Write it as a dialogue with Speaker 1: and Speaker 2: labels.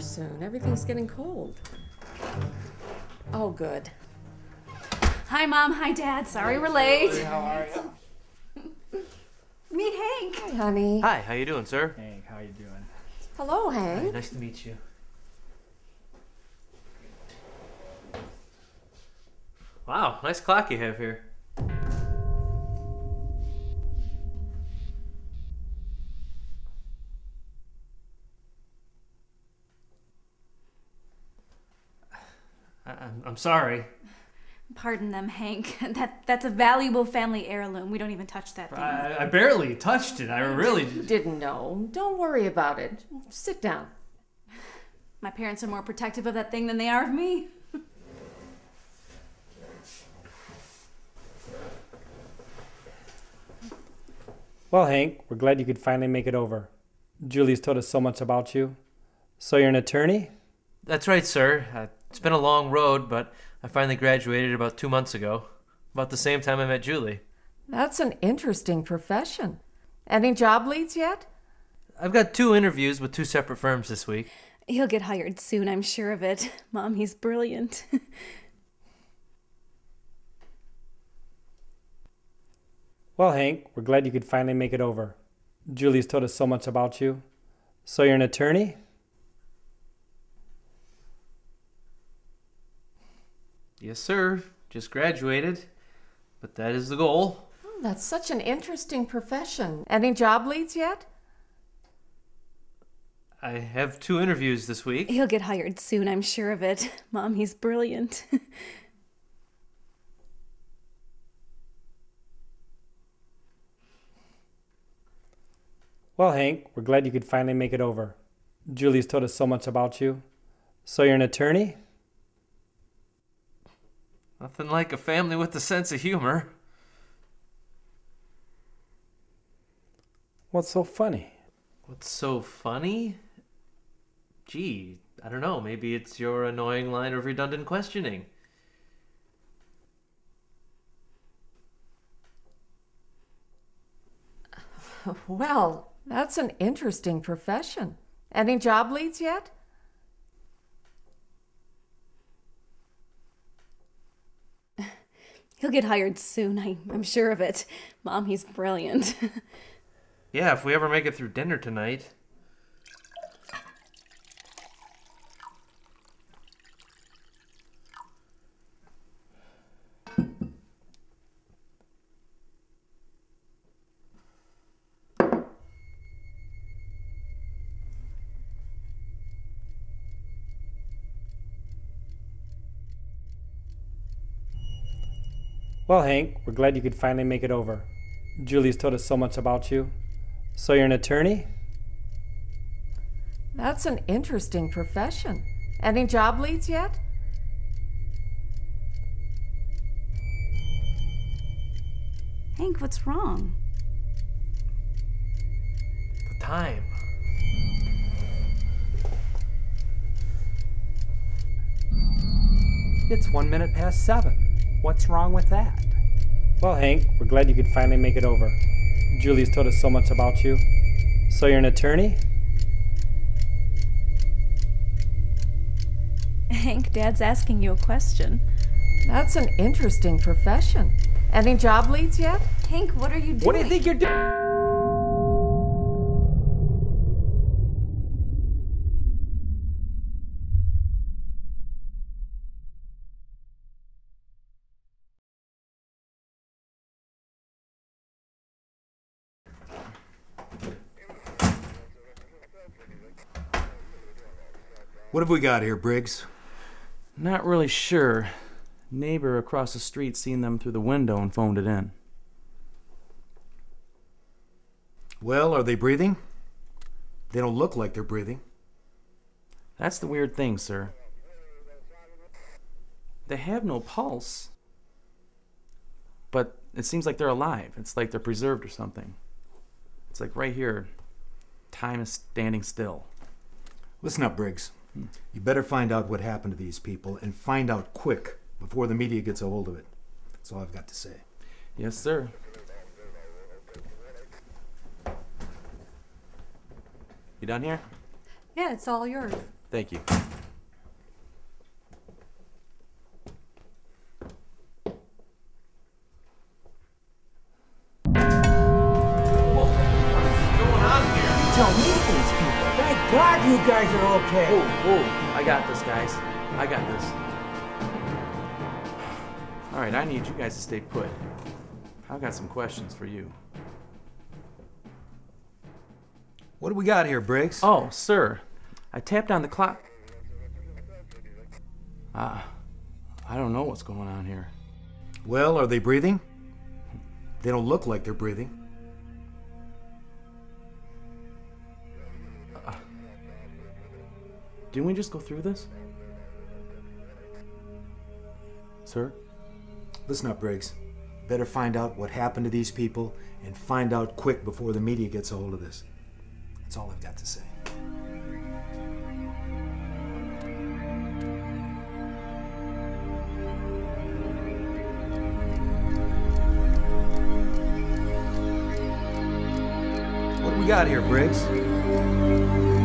Speaker 1: here soon. Everything's getting cold. Oh, good.
Speaker 2: Hi, Mom. Hi, Dad. Sorry we're late.
Speaker 3: How are you?
Speaker 2: Meet Hank.
Speaker 1: Hi, honey.
Speaker 4: Hi, how you doing, sir?
Speaker 3: Hank, how you doing?
Speaker 1: Hello,
Speaker 4: Hi,
Speaker 1: Hank.
Speaker 4: nice to meet you. Wow, nice clock you have here. I'm, I'm sorry.
Speaker 2: Pardon them, Hank. That that's a valuable family heirloom. We don't even touch that thing.
Speaker 4: I, I barely touched it. I really.
Speaker 1: Didn't know. Don't worry about it. Sit down.
Speaker 2: My parents are more protective of that thing than they are of me.
Speaker 3: Well, Hank, we're glad you could finally make it over. Julie's told us so much about you. So you're an attorney?
Speaker 4: That's right, sir. Uh, it's been a long road, but I finally graduated about two months ago. About the same time I met Julie.
Speaker 1: That's an interesting profession. Any job leads yet?
Speaker 4: I've got two interviews with two separate firms this week.
Speaker 2: He'll get hired soon, I'm sure of it. Mom, he's brilliant.
Speaker 3: Well, Hank, we're glad you could finally make it over. Julie's told us so much about you. So you're an attorney?
Speaker 4: Yes, sir. Just graduated. But that is the goal.
Speaker 1: Oh, that's such an interesting profession. Any job leads yet?
Speaker 4: I have two interviews this week.
Speaker 2: He'll get hired soon, I'm sure of it. Mom, he's brilliant.
Speaker 3: Well, Hank, we're glad you could finally make it over. Julie's told us so much about you. So you're an attorney?
Speaker 4: Nothing like a family with a sense of humor.
Speaker 3: What's so funny?
Speaker 4: What's so funny? Gee, I don't know. Maybe it's your annoying line of redundant questioning.
Speaker 1: Well, that's an interesting profession. Any job leads yet?
Speaker 2: He'll get hired soon, I, I'm sure of it. Mom, he's brilliant.
Speaker 4: Yeah, if we ever make it through dinner tonight.
Speaker 3: Well, Hank, we're glad you could finally make it over. Julie's told us so much about you. So you're an attorney?
Speaker 1: That's an interesting profession. Any job leads yet?
Speaker 2: Hank, what's wrong?
Speaker 4: The time.
Speaker 5: It's one minute past seven. What's wrong with that?
Speaker 3: Well, Hank, we're glad you could finally make it over. Julie's told us so much about you. So you're an attorney?
Speaker 2: Hank, Dad's asking you a question.
Speaker 1: That's an interesting profession. Any job leads yet?
Speaker 2: Hank, what are you doing?
Speaker 5: What do you think you're doing?
Speaker 6: What have we got here, Briggs?
Speaker 7: Not really sure. Neighbor across the street seen them through the window and phoned it in.
Speaker 6: Well, are they breathing? They don't look like they're breathing.
Speaker 7: That's the weird thing, sir. They have no pulse. But it seems like they're alive. It's like they're preserved or something. It's like right here. Time is standing still.
Speaker 6: Listen up, Briggs. Hmm. You better find out what happened to these people and find out quick before the media gets a hold of it. That's all I've got to say.
Speaker 7: Yes, sir. You done here?
Speaker 8: Yeah, it's all yours.
Speaker 7: Thank you.
Speaker 8: You guys are okay.
Speaker 7: Whoa. I got this, guys. I got this. All right, I need you guys to stay put. I've got some questions for you.
Speaker 6: What do we got here, Briggs?
Speaker 7: Oh, sir. I tapped on the clock. Ah, I don't know what's going on here.
Speaker 6: Well, are they breathing? They don't look like they're breathing.
Speaker 7: Didn't we just go through this? Sir?
Speaker 6: Listen up, Briggs. Better find out what happened to these people and find out quick before the media gets a hold of this. That's all I've got to say. What do we got here, Briggs?